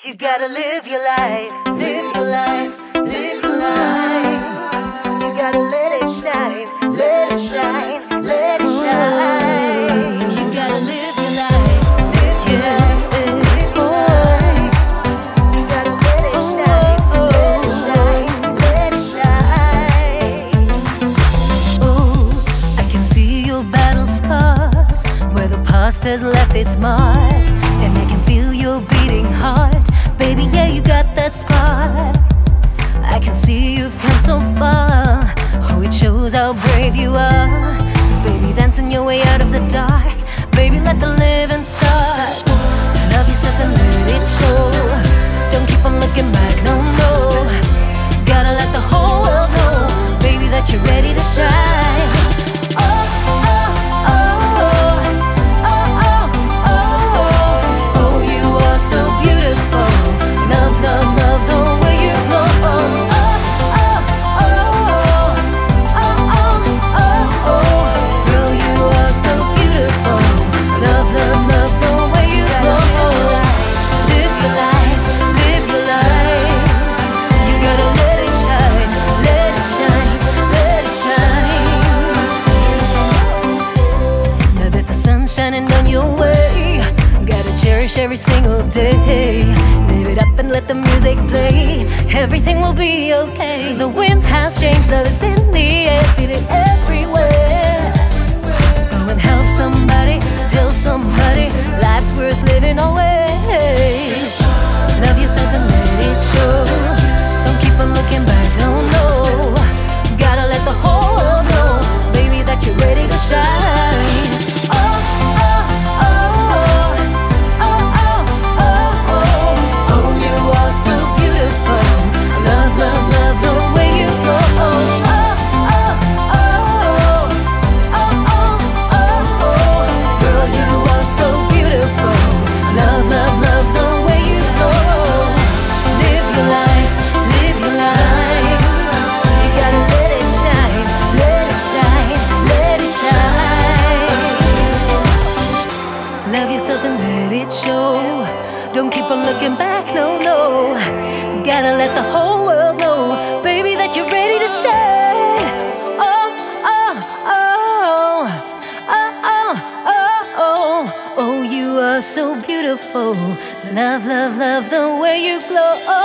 You gotta live your life, live your life, live your life. You gotta let it shine, let it shine, let it shine. You gotta live your life. Life. You gotta let it shine, let it shine, let it shine. I can see your battle scars where the past has left its mark, your beating heart. Baby, yeah, you got that spot. I can see you've come so far. Oh, it shows how brave you are. Baby, dancing your way out of the dark. Baby, let the living start. Love yourself and let it show. Don't keep on looking back, no, no. Gotta let the whole world know, baby, that you're ready to shining down your way, gotta cherish every single day. Live it up and let the music play. Everything will be okay. The wind has changed, love is in the air, feel it everywhere. Go and help somebody, tell somebody life's worth living always. It show. Don't keep on looking back, no, no. Gotta let the whole world know, baby, that you're ready to shine. Oh, oh, oh, oh, oh, oh, oh, oh, you are so beautiful. Love, love, love the way you glow.